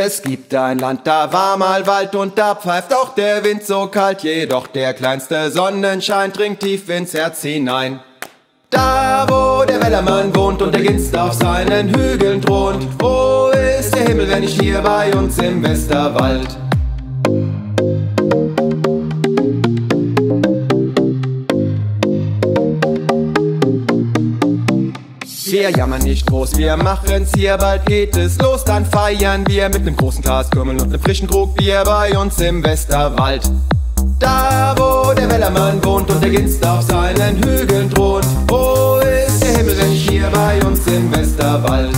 Es gibt ein Land, da war mal Wald und da pfeift auch der Wind so kalt, jedoch der kleinste Sonnenschein dringt tief ins Herz hinein. Da, wo der Wellermann wohnt und der Ginst auf seinen Hügeln thront, wo ist der Himmel, wenn nicht hier bei uns im Westerwald? Wir jammern nicht groß, wir machen's hier, bald geht es los, dann feiern wir mit nem großen Glas Kümmel und nem frischen Krug Bier bei uns im Westerwald. Da, wo der Wellermann wohnt und der Ginst auf seinen Hügeln thront, wo ist der Himmel, wenn hier bei uns im Westerwald?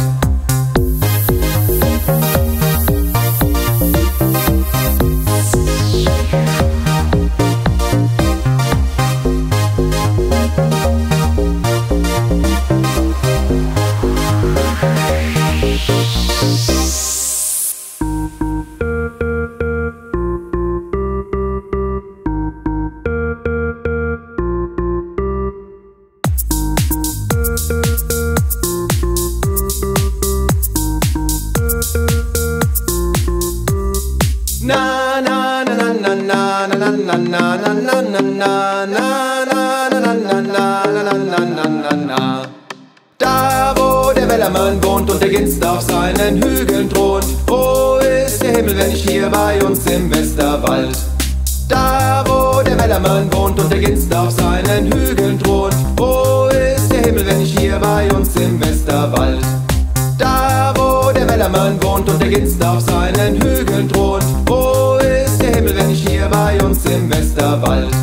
Da wo der Wellermann wohnt und der Ginst auf seinen Hügeln thront Wo ist der Himmel, wenn nicht hier bei uns im Westerwald? Da wo der Wellermann wohnt und der Ginst auf seinen Hügeln thront Wo ist der Himmel, wenn nicht hier bei uns im Westerwald? Da wo der Wellermann wohnt und der Ginst auf seinen Hügeln thront Wo ist der Himmel, wenn nicht hier Wald.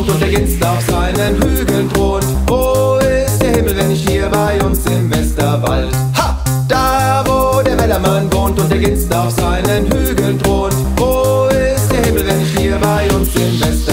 wohnt und der Ginst auf seinen Hügeln thront. Wo ist der Himmel, wenn ich hier bei uns im Westerwald? Ha! Da, wo der Wellermann wohnt und der Ginst auf seinen Hügeln thront. Wo ist der Himmel, wenn ich hier bei uns im Westerwald?